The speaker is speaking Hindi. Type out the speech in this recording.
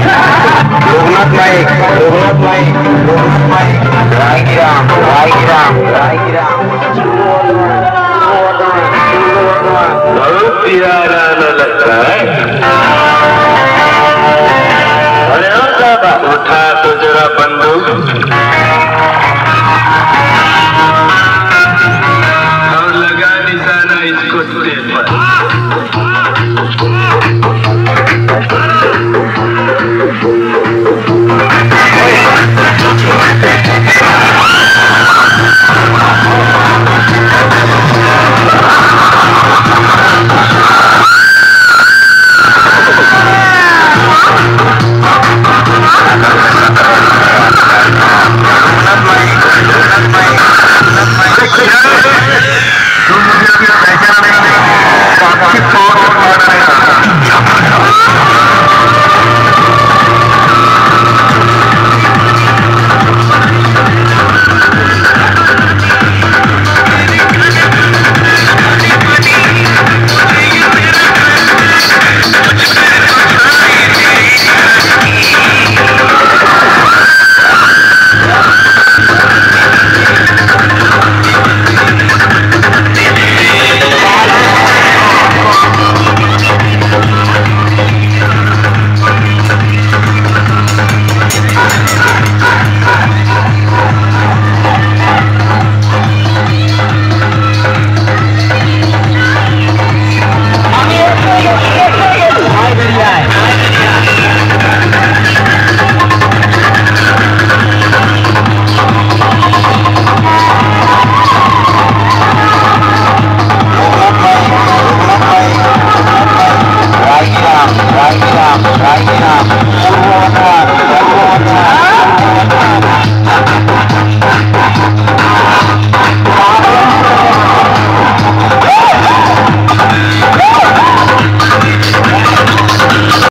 लोकनाथ नाईक लोकनाथ नाईक लोकनाथ नाईक रायगिराम रायगिराम रायगिराम बहुत प्यारा लगता है Vamos lá, vamos Ah!